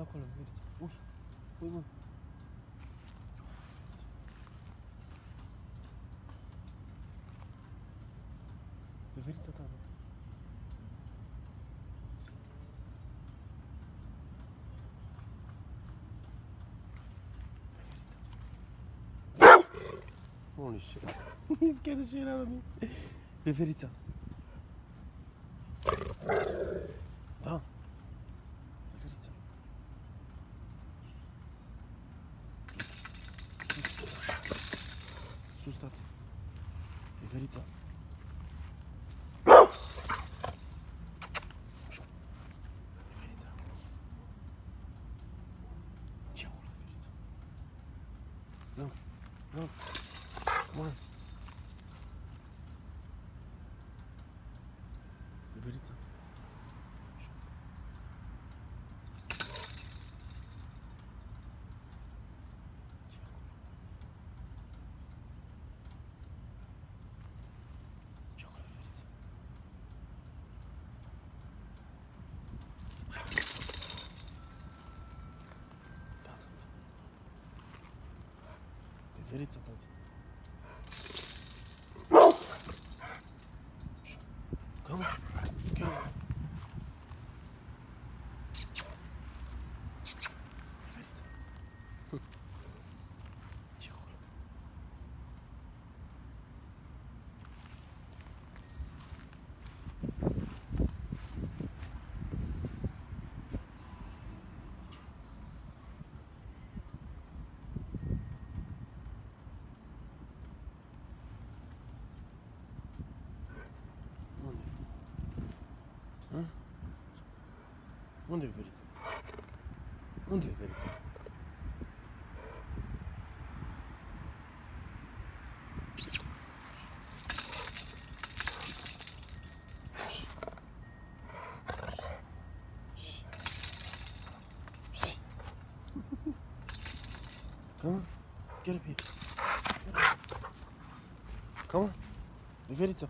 Acolo, vérité. Ui, ui, mă. Vérité, ta, mă. Holy shit. scared the shit out of me. Veverița. Da. Veverița. Sus, tati. Veverița. Veverița. Ce acolo, Veverița? Nu, nu. Come on. Veverița. Ce acolo? Ce acolo, Veverița? Da, tati. Veverița, tati. Come on. Come on. Veverița. Ce acolo? Unde? Hă? Unde e Veverița? Unde e Veverița? Come on, get up here. Get up. Come on, Veverița.